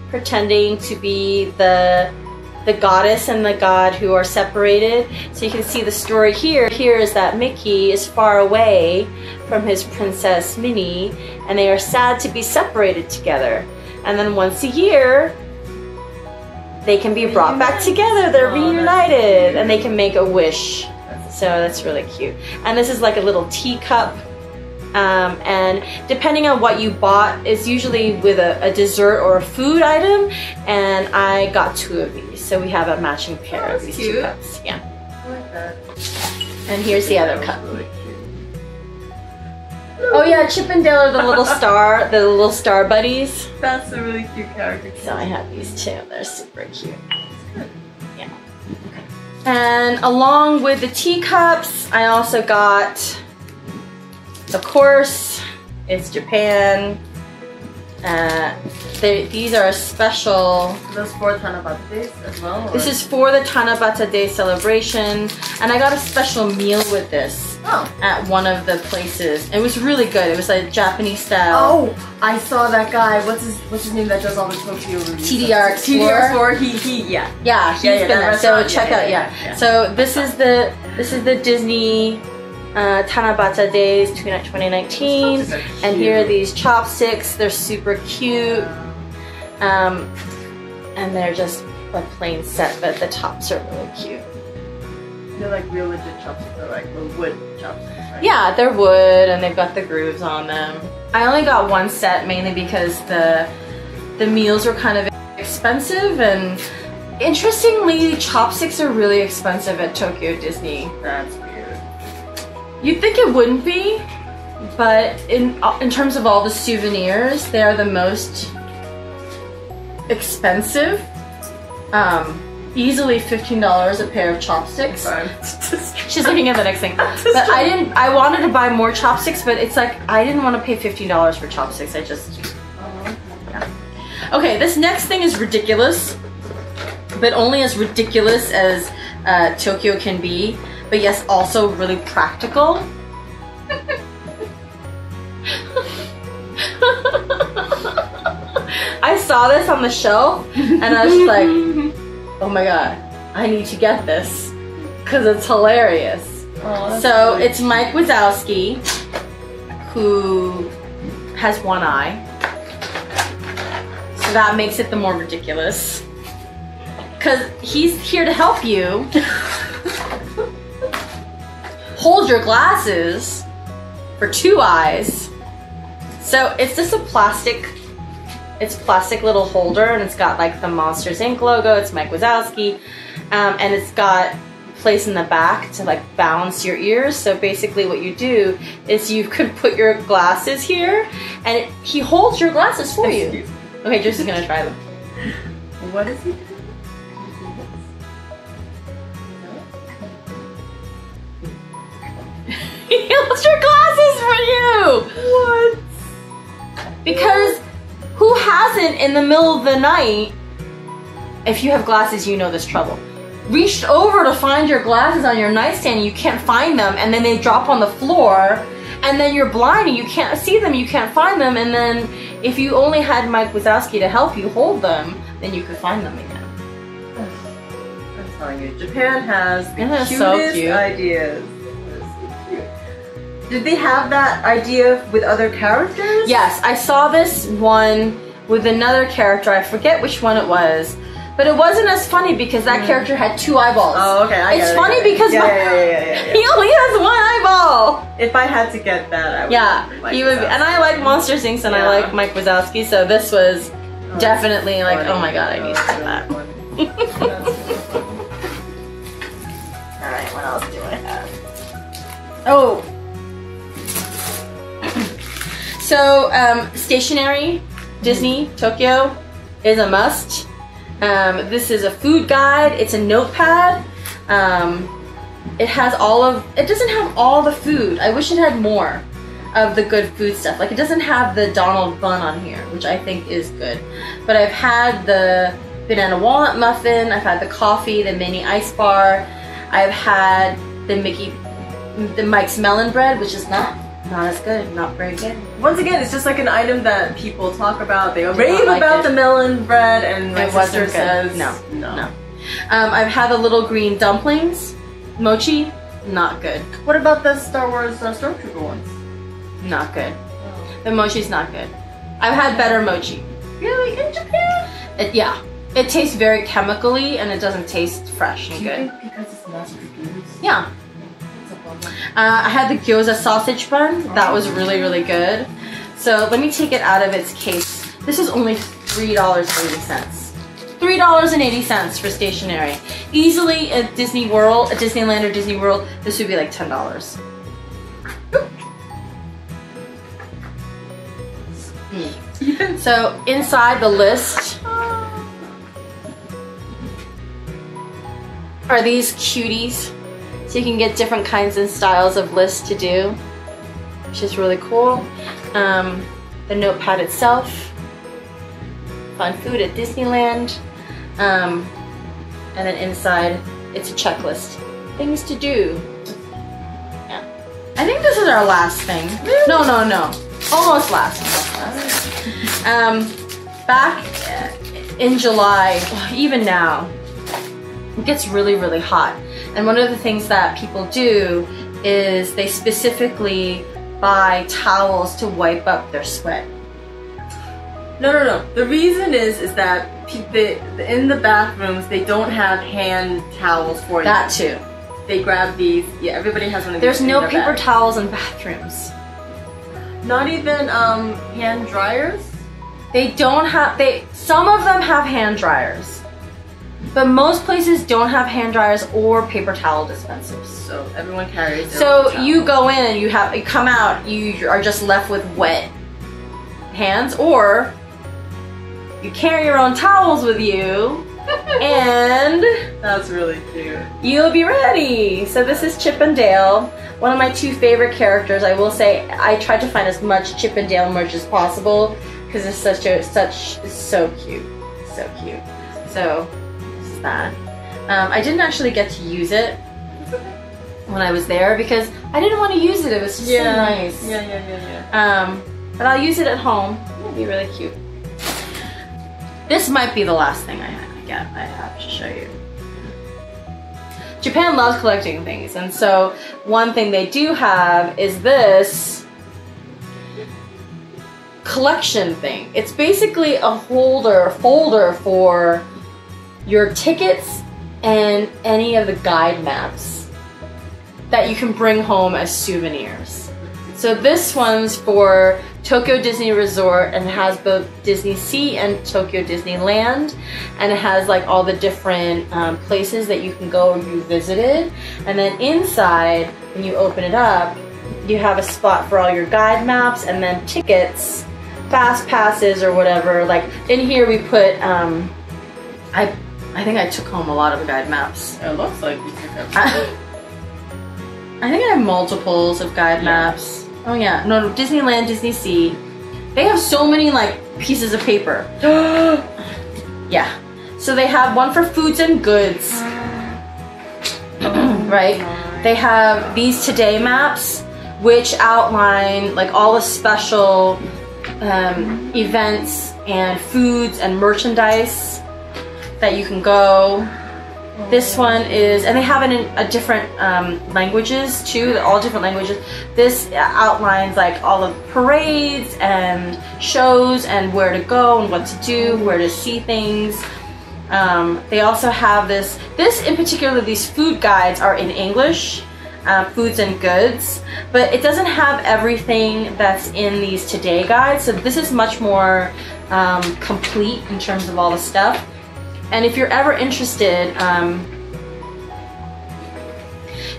pretending to be the the goddess and the god who are separated. So you can see the story here. Here is that Mickey is far away from his princess Minnie, and they are sad to be separated together. And then once a year, they can be brought back together. They're Oh, reunited, and they can make a wish. So that's really cute. And this is like a little teacup. Um, and depending on what you bought, it's usually with a, a dessert or a food item. And I got two of these, so we have a matching pair Oh, of these cute. two cups. Yeah. I like that. And here's the other cup. really cute. Oh yeah, Chip and Dale are the little [laughs] star, the little star buddies. That's a really cute character. So I have these two. They're super cute. And along with the teacups, I also got, of course, it's Japan. Uh, they, these are a special. Those four Tanabata days as well. or- This is for the Tanabata Day celebration, and I got a special meal with this oh. at one of the places. It was really good. It was like Japanese style. Oh, I saw that guy. What's his What's his name that does all the Tokyo reviews? TDR Explorer. TDR Explorer. He he yeah. Yeah, he's Yeah, yeah, been there. So check Yeah, out, yeah, yeah. So this is the this is the Disney uh, Tanabata Days 2019, and here are these chopsticks. They're super cute, um, and they're just a plain set, but the tops are really cute. They're like real legit chopsticks, They're like wood chopsticks, right? Yeah, they're wood and they've got the grooves on them. I only got one set mainly because the the meals were kind of expensive and interestingly chopsticks are really expensive at Tokyo Disney. That's. You'd think it wouldn't be, but in in terms of all the souvenirs, they are the most expensive. Um, easily fifteen dollars a pair of chopsticks. [laughs] She's looking at the next thing. [laughs] But I didn't. I wanted to buy more chopsticks, but it's like I didn't want to pay fifteen dollars for chopsticks. I just. Okay, this next thing is ridiculous, but only as ridiculous as uh, Tokyo can be. But yes, also really practical. [laughs] I saw this on the shelf, and I was like, "Oh my god, I need to get this because it's hilarious." Oh, So cute. it's Mike Wazowski, who has one eye. So that makes it the more ridiculous. Because he's here to help you [laughs] hold your glasses for two eyes. So it's just a plastic, it's plastic little holder and it's got like the Monsters Inc. logo, it's Mike Wazowski, um, and it's got place in the back to like balance your ears. So basically what you do is you could [laughs] put your glasses here and it, he holds your glasses for you. Me. Okay, Jose's gonna try them. What is he? he your glasses for you! What? Because who hasn't in the middle of the night, if you have glasses, you know this trouble, reached over to find your glasses on your nightstand and you can't find them, and then they drop on the floor, and then you're blind and you can't see them, you can't find them, and then if you only had Mike Wazowski to help you hold them, then you could find them again. I'm telling you, Japan has the cutest so cute? ideas. That's so cute. Did they have that idea with other characters? Yes, I saw this one with another character, I forget which one it was. But it wasn't as funny because that hmm. character had two eyeballs. Oh, okay. I It's it, funny it. because yeah, my- yeah, yeah, yeah, yeah, yeah. [laughs] He only has one eyeball. If I had to get that, I would. Yeah, he would. Be, and I like Monster Inc. and I like Mike Wazowski, so this was Oh, definitely like, funny. oh my god, I need to do that. Oh, really funny. That's really funny. All right, what else do I have? Oh. So, um, stationery, Disney, Tokyo is a must. Um, this is a food guide. It's a notepad. Um, it has all of. It doesn't have all the food. I wish it had more of the good food stuff. Like it doesn't have the Donald bun on here, which I think is good. But I've had the banana walnut muffin. I've had the coffee, the mini ice bar. I've had the Mickey, the Mike's melon bread, which is not not as good, not very good. Once again, it's just like an item that people talk about. They rave like about it. the melon bread, and my It wasn't sister says No, no. no. Um, I've had the little green dumplings, mochi, not good, What about the Star Wars uh, Stormtrooper ones? not good. The mochi's not good. I've had better mochi. Really, in Japan? It, yeah, it tastes very chemically and it doesn't taste fresh and Do you good. think because it's mass produced? Yeah. Uh, I had the gyoza sausage bun. That was really, really good. So let me take it out of its case. This is only three dollars eighty cents. Three dollars and eighty cents for stationery. Easily at Disney World, at Disneyland or Disney World, this would be like ten dollars. So inside the list are these cuties. So you can get different kinds and styles of lists to do, which is really cool. Um, the notepad itself, fun food at Disneyland, um, and then inside it's a checklist, things to do. Yeah, I think this is our last thing. No, no, no, almost last. Almost last. Um, back in July, even now, it gets really, really hot. And one of the things that people do is they specifically buy towels to wipe up their sweat. No, no, no. The reason is is that pe- the, the, in the bathrooms they don't have hand towels for you. That too. they grab these. Yeah, everybody has one of these. There's no paper bag. towels in bathrooms. Not even um, hand dryers. They don't have they some of them have hand dryers. But most places don't have hand dryers or paper towel dispensers. So everyone carries. Their So you go in, you have you come out, you are just left with wet hands, or you carry your own towels with you, [laughs] and That's really cute. you'll be ready. So this is Chip and Dale, one of my two favorite characters. I will say I tried to find as much Chip and Dale merch as possible because it's such a such so cute, so cute. So that. Um, I didn't actually get to use it when I was there because I didn't want to use it. It was just so nice. Yeah, yeah, yeah, yeah. Um, but I'll use it at home. It'll be really cute. This might be the last thing I I get. I have to show you. Japan loves collecting things, and so one thing they do have is this collection thing. It's basically a holder, folder for your tickets and any of the guide maps that you can bring home as souvenirs. So this one's for Tokyo Disney Resort and has both Disney Sea and Tokyo Disneyland. And it has like all the different um, places that you can go you visited. And then inside when you open it up you have a spot for all your guide maps and then tickets fast passes or whatever. Like in here we put um, I I think I took home a lot of guide maps It looks like you took up. I, think I have multiples of guide maps. Oh yeah, no, no, Disneyland, Disney Sea. They have so many like pieces of paper. [gasps] yeah. So they have one for foods and goods. [clears throat] right? They have these today maps, which outline like all the special um, events and foods and merchandise that you can go. This one is, and they have it in a different um, languages too, all different languages. This outlines like all of parades and shows and where to go and what to do, where to see things. Um, they also have this, this in particular, these food guides are in English, uh, foods and goods, but it doesn't have everything that's in these today guides. So this is much more um, complete in terms of all the stuff. And if you're ever interested, um,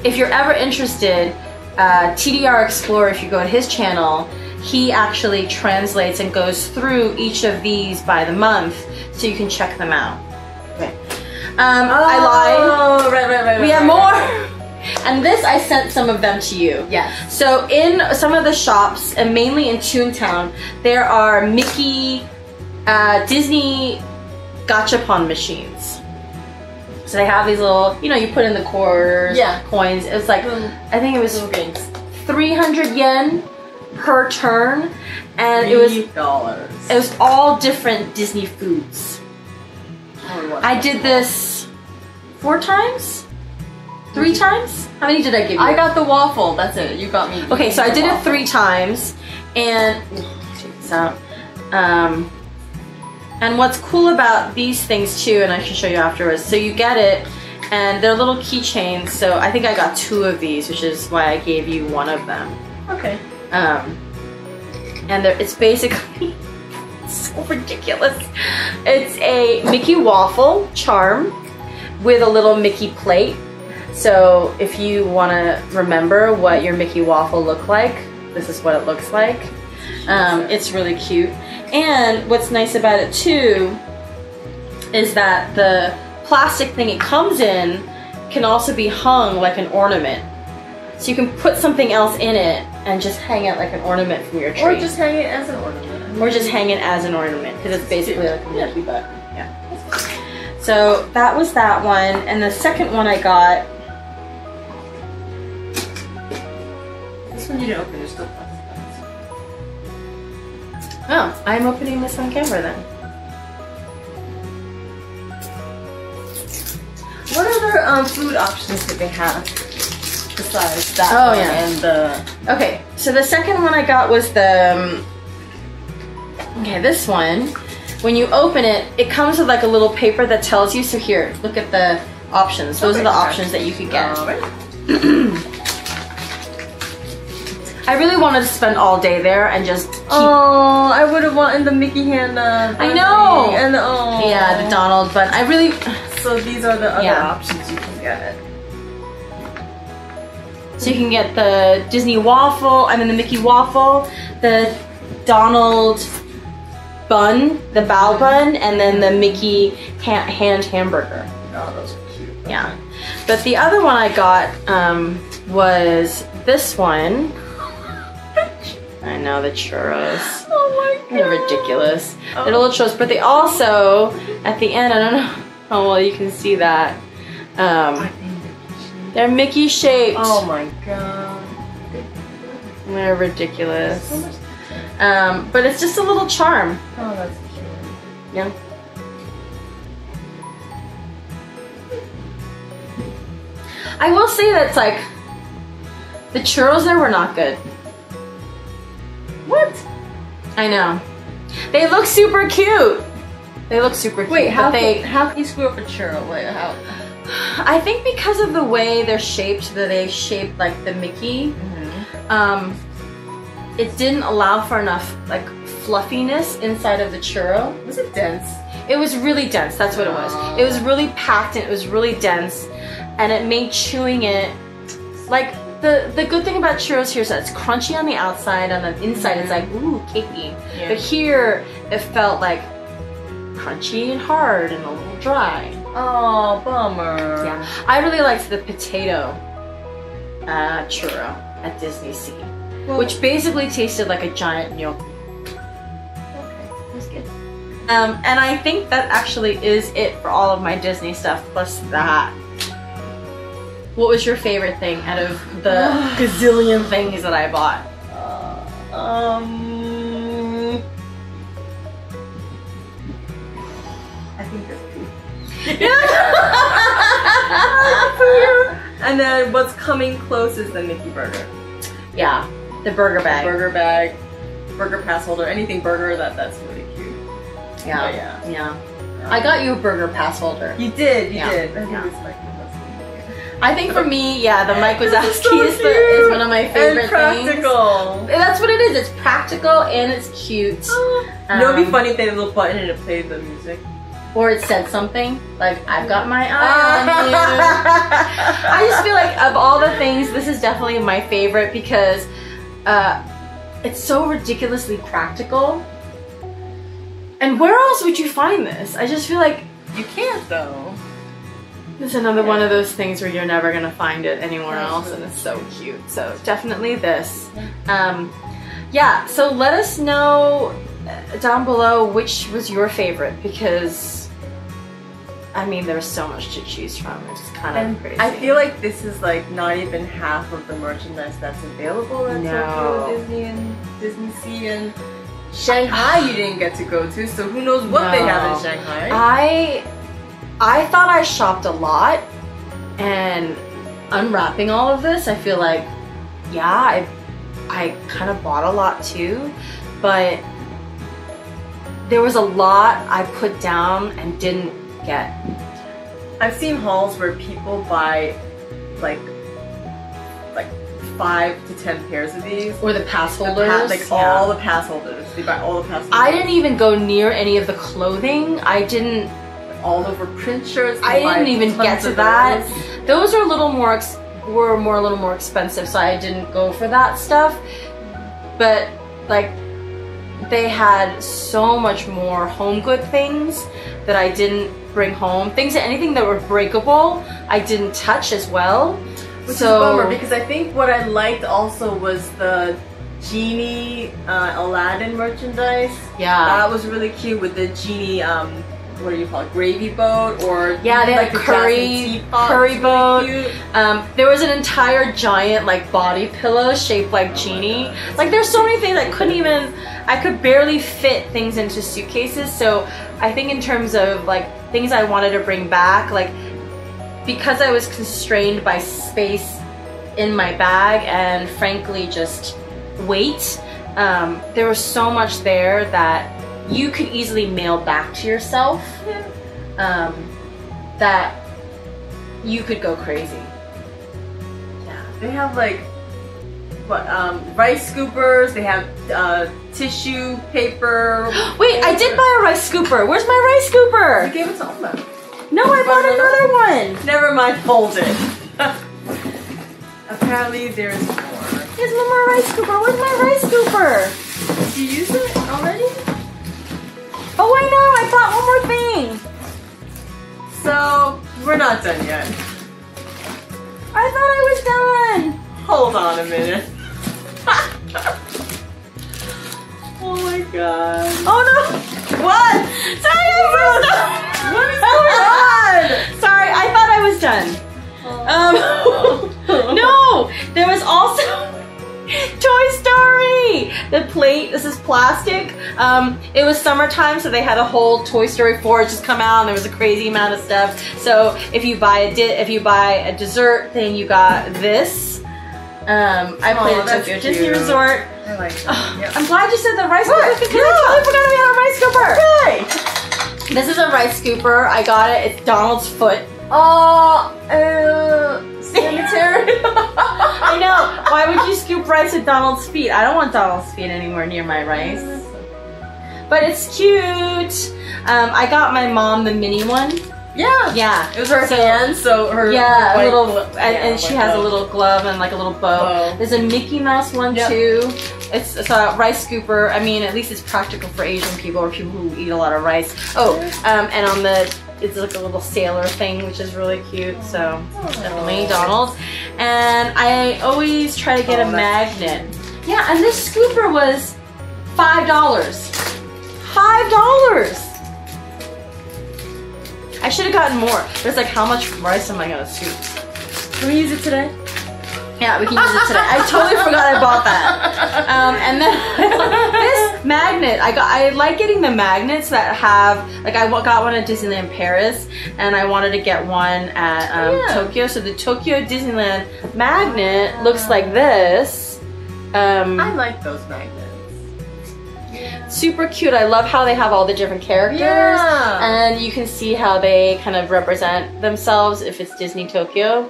if you're ever interested, uh, TDR Explorer, if you go to his channel, he actually translates and goes through each of these by the month so you can check them out. Okay. Um, I lied. Oh, right, right, right. We right, have right, more. [laughs] And this, I sent some of them to you. Yes. So in some of the shops, and mainly in Toontown, there are Mickey, uh, Disney gachapon machines. So they have these little, you know, you put in the quarters, Yeah. coins. It was like, Little- I think it was Little games. 300 yen per turn, and it was it was all different Disney foods. I did this four times, three times. How many did I give you? I got the waffle. That's it. You got me. Okay, so I did it three times, and check this out. Um, and what's cool about these things too, and I can show you afterwards. So you get it, and they're little keychains. So I think I got two of these, which is why I gave you one of them. Okay. Um, and it's basically [laughs] so ridiculous. It's a Mickey waffle charm with a little Mickey plate. So if you want to remember what your Mickey waffle looked like, this is what it looks like. Um, it's really cute. And what's nice about it too is that the plastic thing it comes in can also be hung like an ornament. So you can put something else in it and just hang it like an ornament from your tree. Or just hang it as an ornament. Or just hang it as an ornament because it's basically like a Mickey button. Yeah. So that was that one, and the second one I got. This one you didn't open. There's still. Oh, I'm opening this on camera then. What other um, food options did they have besides that Oh, one yeah. and the Okay, so the second one I got was the. um, Okay, this one. When you open it, it comes with like a little paper that tells you. So here, look at the options. Those Okay, are the options that you could get. [clears throat] I really wanted to spend all day there and just keep. Oh, I would have wanted the Mickey hand. Uh, I know. And oh. Yeah, the Donald, but I really. So these are the other Yeah. options you can get. So you can get the Disney waffle, and then the Mickey waffle, the Donald bun, the bao bun, and then the Mickey ha- hand hamburger. Oh, those are cute. Yeah. But the other one I got um, was this one. I know the churros. [gasps] Oh my They're ridiculous. Oh. They're little churros, but they also at the end. I don't know how [laughs] well you can see that. Um, they're Mickey shaped. Oh my god. They're ridiculous. Um, but it's just a little charm. Oh, that's cute. Yeah. I will say that it's like the churros there were not good. I know. They look super cute. They look super cute. Wait, how they can, how can you screw up a churro? Wait, how? I think because of the way they're shaped, that they shaped like the Mickey, um, it didn't allow for enough like fluffiness inside of the churro. Was it dense? It was really dense. That's what it was. It was really packed and it was really dense, and it made chewing it like the the good thing about churros here is that it's crunchy on the outside, on the inside it's like ooh cakey. But here it felt like crunchy and hard and a little dry. Oh, bummer. Yeah, I really liked the potato uh, churro at Disney Sea, Well- which basically tasted like a giant gnocchi. Okay. Was good. Um, and I think that actually is it for all of my Disney stuff, plus that. What was your favorite thing out of the [sighs] gazillion things that I bought? Uh, um. I think this [laughs] And then what's coming close is the Mickey burger. yeah, the burger bag. Burger bag, burger pass holder, anything burger that that's really cute. Yeah, Oh, yeah. yeah. I got you a burger pass holder. You did, you Yeah. did. I think Yeah. it's like the I think for me, yeah, the Mike This Wazowski is so is, the, is one of my most favorite and practical. things. That's what it is. It's practical and it's cute. you know, it'd be Um, funny if they had a little button and it played the music. Or it said something like, "I've got my eye [laughs] on you." I just feel like of all the things, this is definitely my favorite because uh, it's so ridiculously practical. And where else would you find this? I just feel like you can't though. It's another one of those things where you're never gonna find it anywhere else, and it's so cute. So definitely this. Um, yeah. So let us know uh, down below which was your favorite because. I mean, there's so much to choose from. It's kind of And crazy. I feel like this is like not even half of the merchandise that's available at No. Tokyo Disney and Disney Sea and Shanghai you didn't get to go to, so who knows what they have in Shanghai. I I thought I shopped a lot, and unwrapping all of this, I feel like, yeah, I I kind of bought a lot too, but there was a lot I put down and didn't get. I've seen hauls where people buy like like five to ten pairs of these. Or the pass The holders, pa- like yeah. all the pass holders. They buy all the pass holders. I didn't even go near any of the clothing. I didn't. All over print shirts. I didn't even get to that. those. Those are a little more ex- were more a little more expensive, so I didn't go for that stuff. But like they had so much more home good things that I didn't bring home. Things anything that were breakable, I didn't touch as well. Which so is a bummer because I think what I liked also was the genie uh, Aladdin merchandise. yeah. That was really cute with the genie. Um, what do you call it? Gravy boat or Yeah, they had like the curry- curry boat. Really. Um, there was an entire giant like body pillow shaped like genie. God. Like there's so many things I couldn't even I could barely fit things into suitcases. So I think in terms of like things I wanted to bring back, like because I was constrained by space in my bag and frankly just weight, um, there was so much there that you could easily mail back to yourself. Um, that you could go crazy. Yeah, they have like what um, rice scoopers. They have uh, tissue paper. [gasps] Wait, I did buy a rice scooper. Where's my rice scooper? You gave it to Alma. No, I bought another one. Never mind, fold it. [laughs] Apparently, there's more. Here's one more rice scooper. Where's my rice scooper? Did you use it? Oh, I know. I bought one more thing. So we're not done yet. I thought I was done. Hold on a minute. [laughs] oh my god. Oh no. What? Sorry, I. What is going on? Sorry, I thought I was done. Um, [laughs] no, there was also [laughs] Toy Story. The plate. This is plastic. Um, it was summertime, so they had a whole Toy Story 4 just come out, and there was a crazy amount of stuff. So if you buy a di- if you buy a dessert thing, you got this. Um, I played at Tokyo Disney. Resort. I like Ugh, that. I'm glad you said the rice What? scooper because I totally forgot we had a rice scooper. Hey. This is a rice scooper. I got it. It's Donald's foot. Oh, uh, [laughs] I know. Why would you scoop rice with Donald's feet? I don't want Donald's feet anywhere near my rice. But it's cute. Um, I got my mom the mini one. Yeah. Yeah. It was her So- hand, so her Yeah, white a little, and, yeah, and she has a little glove and like a little bow. Bow. There's a Mickey Mouse one Yep. too. It's, it's a rice scooper. I mean, at least it's practical for Asian people or people who eat a lot of rice. Oh, um, and on the it's like a little sailor thing, which is really cute. So definitely Donald. And I always try to get Oh, a magnet. Yeah, and this scooper was five dollars. Five dollars. I should have gotten more. But it's like, how much rice am I gonna scoop? Can we use it today? Yeah, we can use it today. I totally forgot I bought that. Um, and then [laughs] this magnet, I got. I like getting the magnets that have like I got one at Disneyland Paris, and I wanted to get one at um, Yeah. Tokyo. So the Tokyo Disneyland magnet looks like this. Um, I like those magnets. super cute. I love how they have all the different characters. Yeah. And you can see how they kind of represent themselves if it's Disney Tokyo.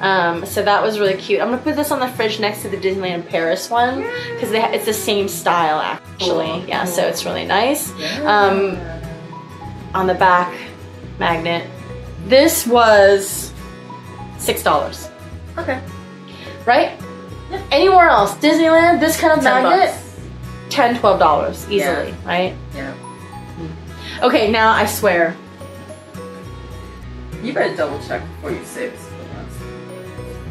Um, so that was really cute. I'm gonna put this on the fridge next to the Disneyland Paris one because it's the same style actually. Cool, Yeah, so it's really nice. Um, on the back magnet. This was six dollars, okay. right? Anywhere else, Disneyland, this kind of Ten magnet, bucks. 10 dollars easily, Yeah. right? Yeah. Okay, now I swear. You better double check before you say this.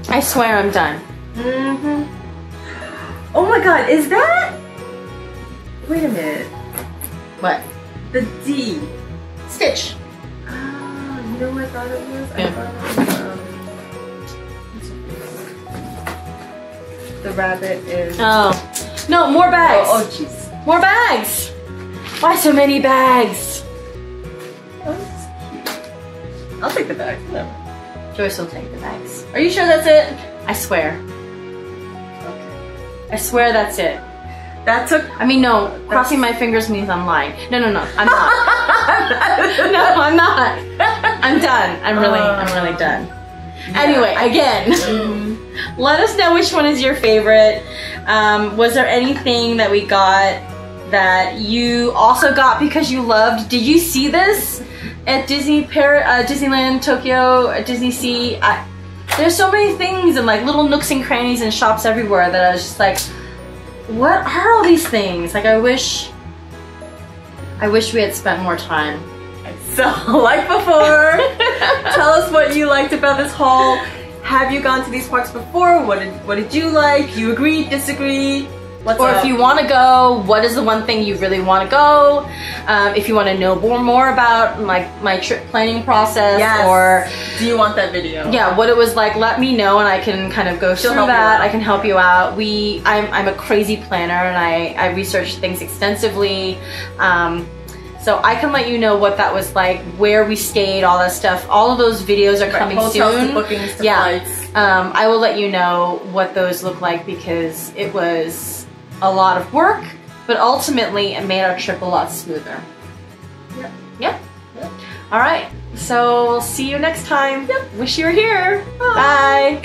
I swear I'm done. Mm-hmm. Oh my god, is that? Wait a minute. What? The D. Stitch. Ah, you know what I thought it was? I thought it was, um, the rabbit is. Oh. No, more bags. Oh, jeez. More bags. Why so many bags? Oh, cute. I'll take the bag. Whatever. Joyce will take the bags. Are you sure that's it? I swear. Okay. I swear that's it. That took. I mean, no, crossing my fingers means I'm lying. No, no, no, I'm not. [laughs] no, I'm not. I'm done. I'm really, I'm really done. Anyway, again, let us know which one is your favorite. Um, was there anything that we got that you also got because you loved? Did you see this at Disney Par- uh, Disneyland Tokyo, at Disney Sea? I, there's so many things and like little nooks and crannies and shops everywhere that I was just like, what are all these things? Like I wish, I wish we had spent more time. [laughs] So, like before, [laughs] tell us what you liked about this haul. Have you gone to these parks before? What did What did you like? You agree? Disagree? What's or up? if you want to go, what is the one thing you really want to go? Um, if you want to know more, more about like my trip planning process, Yes. or do you want that video? yeah, what it was like, let me know, and I can kind of go She'll through that. I can help you out. We, I'm, I'm a crazy planner, and I, I research things extensively. Um, so I can let you know what that was like, where we stayed, all that stuff. All of those videos are Right, coming hotels soon. to bookings to Yeah. Um, I will let you know what those look like because it was a lot of work, but ultimately it made our trip a lot smoother. Yep. Yeah. Yep. All right. So we'll see you next time. Yep. Wish you were here. Bye.